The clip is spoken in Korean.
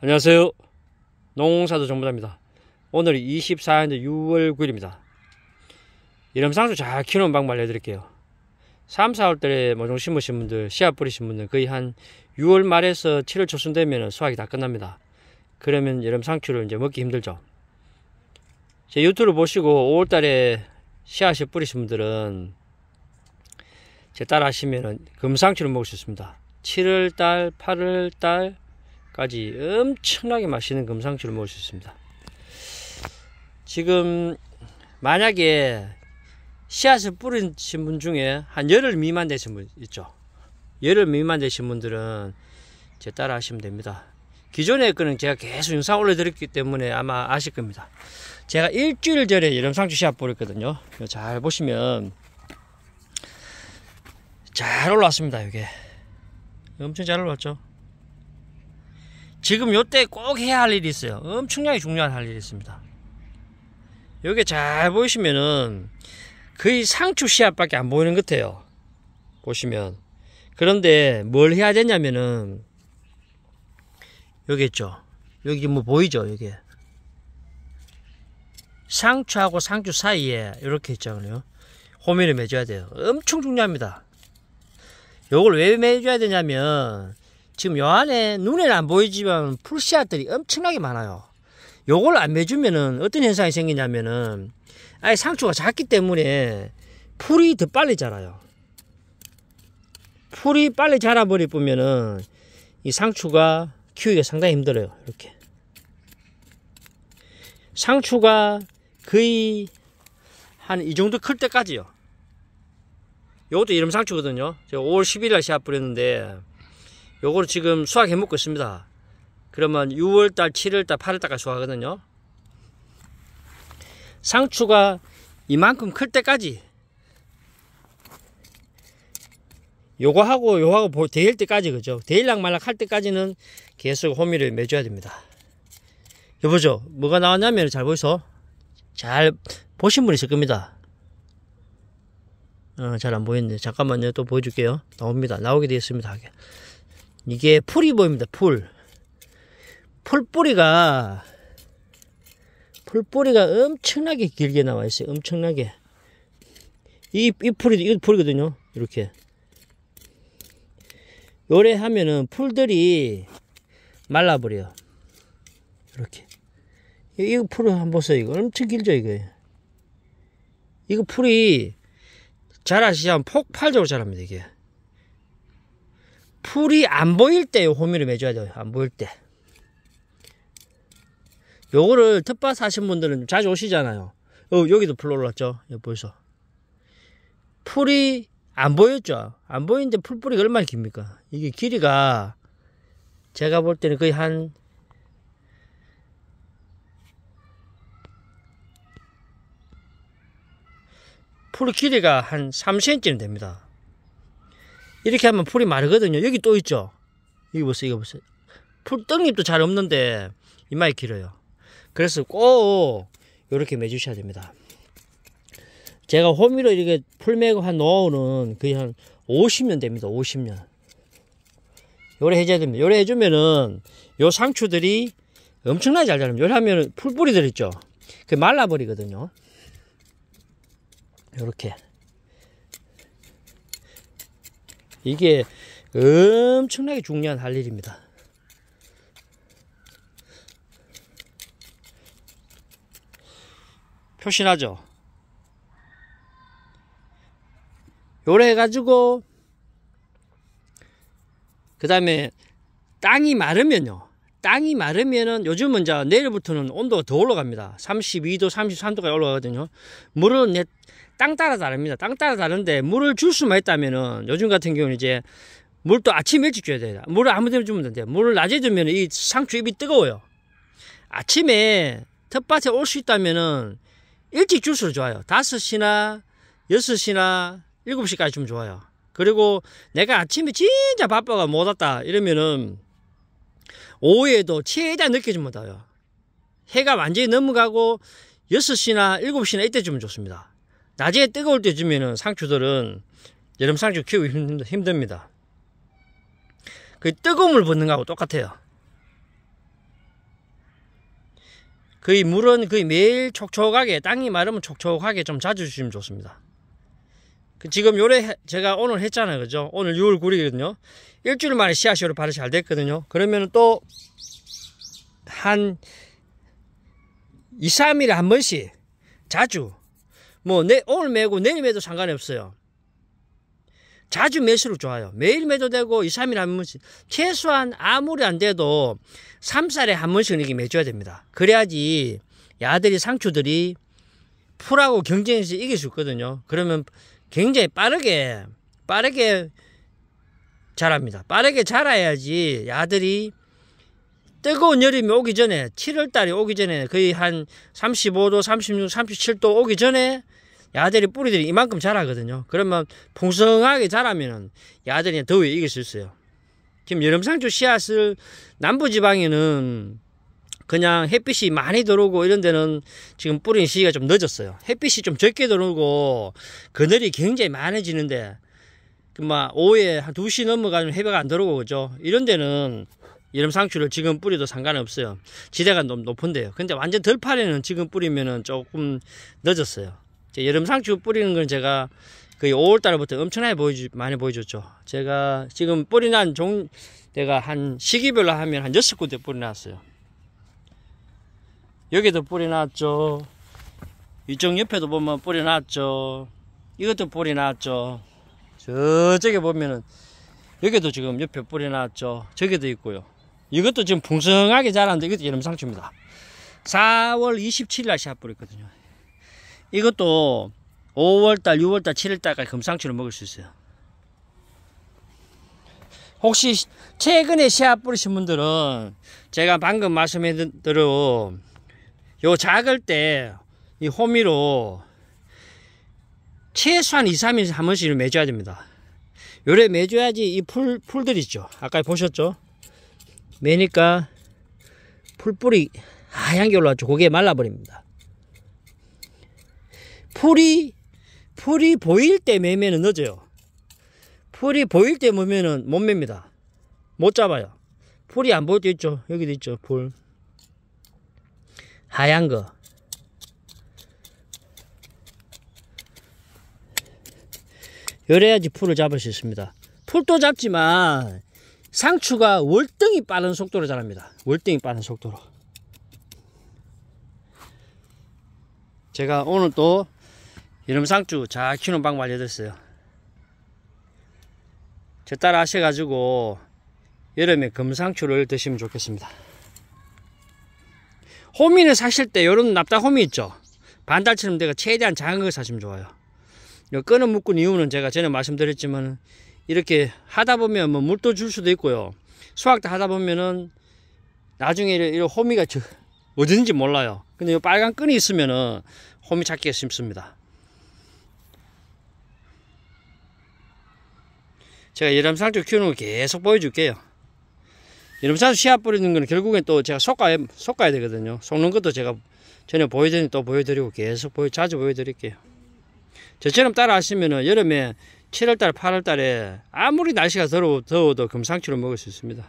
안녕하세요. 농사도 정보자입니다. 오늘이 24년도 6월 9일입니다. 이름 상추 잘 키우는 방법 알려드릴게요. 3, 4월 달에 모종 심으신 분들, 씨앗 뿌리신 분들 거의 한 6월 말에서 7월 초순 되면 수확이 다 끝납니다. 그러면 여름 상추를 이제 먹기 힘들죠. 제 유튜브 보시고 5월 달에 씨앗을 뿌리신 분들은 제 따라 하시면은 금상추를 먹을 수 있습니다. 7월 달, 8월 달 까지 엄청나게 맛있는 금상추를 먹을 수 있습니다. 지금 만약에 씨앗을 뿌리신 분 중에 한 열흘 미만 되신 분 있죠. 열흘 미만 되신 분들은 제 따라 하시면 됩니다. 기존의 거는 제가 계속 영상 올려드렸기 때문에 아마 아실 겁니다. 제가 일주일 전에 여름상추 씨앗 뿌렸거든요. 잘 보시면 잘 올라왔습니다. 이게 엄청 잘 올라왔죠. 지금 요때 꼭 해야 할 일이 있어요. 엄청나게 중요한 할 일이 있습니다. 여기 잘 보시면은 거의 상추 씨앗밖에 안 보이는 것 같아요. 보시면. 그런데 뭘 해야 되냐면은 여기 있죠. 여기 뭐 보이죠? 여기. 상추하고 상추 사이에 이렇게 있잖아요. 호미를 맺어야 돼요. 엄청 중요합니다. 요걸 왜 맺어야 되냐면 지금 요 안에 눈에는 안 보이지만 풀씨앗들이 엄청나게 많아요. 요걸 안 맺으면은 어떤 현상이 생기냐면은 아예 상추가 작기 때문에 풀이 더 빨리 자라요. 풀이 빨리 자라버리 보면은 이 상추가 키우기가 상당히 힘들어요. 이렇게. 상추가 거의 한 이 정도 클 때까지요. 요것도 이름 상추거든요. 제가 5월 11일 씨앗 뿌렸는데 요거를 지금 수확해 먹고 있습니다. 그러면 6월달, 7월달, 8월달까지 수확하거든요. 상추가 이만큼 클 때까지 요거하고 요거하고 대일 때까지 그죠? 대일락 말락 할 때까지는 계속 호미를 매줘야 됩니다. 여보죠? 뭐가 나왔냐면 잘 보이소? 잘 보신 분 있을 겁니다. 어, 잘 안 보이는데 잠깐만요. 또 보여줄게요. 나옵니다. 나오게 되었습니다 이게 풀이 보입니다 풀 풀뿌리가 풀뿌리가 엄청나게 길게 나와 있어요 엄청나게 이, 이 풀이 이 풀이거든요 이렇게 요래 하면은 풀들이 말라버려요. 이렇게. 이거 풀을 한번 보세요. 이거 엄청 길죠, 이거. 이거 풀이 자라시면 폭발적으로 자랍니다, 이게. 풀이 안 보일 때 호미를 매줘야 돼요. 안 보일 때. 요거를 텃밭 사신 분들은 자주 오시잖아요. 어, 여기도 풀 올랐죠? 여기 벌써. 풀이 안 보였죠? 안 보이는데 풀뿌리가 얼마나 깁니까? 이게 길이가 제가 볼 때는 거의 한 풀 길이가 한 3cm는 됩니다. 이렇게 하면 풀이 마르거든요. 여기 또 있죠? 이거 보세요, 이거 보세요. 풀 떡잎도 잘 없는데 이마에 길어요. 그래서 꼭 이렇게 매주셔야 됩니다. 제가 호미로 이렇게 풀 매고 한 노하우는 거의 한 50년 됩니다. 50년. 요래 해줘야 됩니다. 요래 해주면은 요 상추들이 엄청나게 잘 자랍니다. 요래 하면은 풀뿌리들 있죠. 그 말라버리거든요. 요렇게. 이게 엄청나게 중요한 할 일입니다. 표시나죠? 요래 해가지고 그 다음에 땅이 마르면요 땅이 마르면은 요즘은 이제 내일부터는 온도가 더 올라갑니다 32도 33도까지 올라가거든요 물은 땅 따라 다릅니다 땅 따라 다른데 물을 줄 수만 있다면은 요즘 같은 경우는 이제 물도 아침 일찍 줘야 돼요 물을 아무 데나 주면 돼요 물을 낮에 주면 이 상추 잎이 뜨거워요 아침에 텃밭에 올 수 있다면은 일찍 줄수록 좋아요 5시나 6시나 7시까지 주면 좋아요. 그리고 내가 아침에 진짜 바빠가 못 왔다 이러면은 오후에도 최대한 늦게 주면 돼요. 해가 완전히 넘어가고 6시나 7시나 이때 주면 좋습니다. 낮에 뜨거울 때 주면은 상추들은 여름 상추 키우기 힘듭니다. 그 뜨거움을 붓는 거하고 똑같아요. 거의 물은 거의 매일 촉촉하게 땅이 마르면 촉촉하게 좀 자주 주시면 좋습니다. 그 지금 요래 제가 오늘 했잖아요. 그죠? 오늘 6월 9일이거든요. 일주일 만에 씨앗이 바로 잘 됐거든요. 그러면 또 한 2, 3일에 한 번씩 자주 뭐 내, 오늘 매고 내일 매도 상관이 없어요. 자주 매수록 좋아요. 매일 매도 되고 2, 3일에 한 번씩 최소한 아무리 안 돼도 3살에 한 번씩은 이렇게 매줘야 됩니다. 그래야지 야들이 상추들이 풀하고 경쟁해서 이길 수 있거든요. 그러면 굉장히 빠르게 빠르게 자랍니다. 빠르게 자라야지 야들이 뜨거운 여름이 오기 전에 7월 달이 오기 전에 거의 한 35도, 36, 37도 오기 전에 야들이 뿌리들이 이만큼 자라거든요. 그러면 풍성하게 자라면은 야들이 더위에 이길 수 있어요. 지금 여름상추 씨앗을 남부지방에는 그냥 햇빛이 많이 들어오고 이런 데는 지금 뿌리는 시기가 좀 늦었어요. 햇빛이 좀 적게 들어오고 그늘이 굉장히 많아지는데 그막 오후에 한 2시 넘어가면 해배가 안 들어오고 그죠. 이런 데는 여름 상추를 지금 뿌려도 상관없어요. 지대가 높은데요. 근데 완전 덜파에는 지금 뿌리면은 조금 늦었어요. 여름 상추 뿌리는 건 제가 거의 5월 달부터 엄청나게 보여주, 많이 보여줬죠. 제가 지금 뿌리난 종, 내가 한 시기별로 하면 한 6군데 뿌려놨어요. 여기도 뿌려놨죠. 이쪽 옆에도 보면 뿌려놨죠. 이것도 뿌려놨죠. 저쪽에 보면은 여기도 지금 옆에 뿌려놨죠. 저기도 있고요. 이것도 지금 풍성하게 자랐는데 이것도 여름 상추입니다. 4월 27일 날 씨앗 뿌렸거든요. 이것도 5월달, 6월달, 7월달까지 금상추를 먹을 수 있어요. 혹시 최근에 씨앗 뿌리신 분들은 제가 방금 말씀해 드려 요 작을 때 이 호미로 최소한 2, 3일 한 번씩 매줘야 됩니다. 요래 매줘야지 이 풀, 풀들 있죠. 아까 보셨죠? 매니까 풀뿌리 하얀 게 올라왔죠. 그게 말라버립니다. 풀이, 풀이 보일 때 매면은 늦어요. 풀이 보일 때 매면은 못 맵니다. 못 잡아요. 풀이 안 보일 때 있죠. 여기도 있죠. 풀. 하얀 거. 이래야지 풀을 잡을 수 있습니다. 풀도 잡지만 상추가 월등히 빠른 속도로 자랍니다. 월등히 빠른 속도로. 제가 오늘 또 이름 상추 잘 키우는 방법 알려드렸어요. 제 따라 하셔가지고 여름에 금상추를 드시면 좋겠습니다. 호미는 사실 때 요런 납작 호미 있죠. 반달처럼 내가 최대한 작은 걸 사시면 좋아요. 끈을 묶은 이유는 제가 전에 말씀드렸지만 이렇게 하다 보면 뭐 물도 줄 수도 있고요. 수확도 하다 보면은 나중에 이런 호미가 저, 어디든지 몰라요. 근데 이 빨간 끈이 있으면은 호미 찾기가 쉽습니다. 제가 여름상추 키우는 거 계속 보여줄게요. 여름상추 씨앗 뿌리는 거는 결국엔 또 제가 솎아야, 솎아야 되거든요. 솎는 것도 제가 전에 보여드린 또 보여드리고 계속 보여, 자주 보여드릴게요. 저처럼 따라 하시면은 여름에 7월달, 8월달에 아무리 날씨가 더워, 더워도 금상추를 먹을 수 있습니다.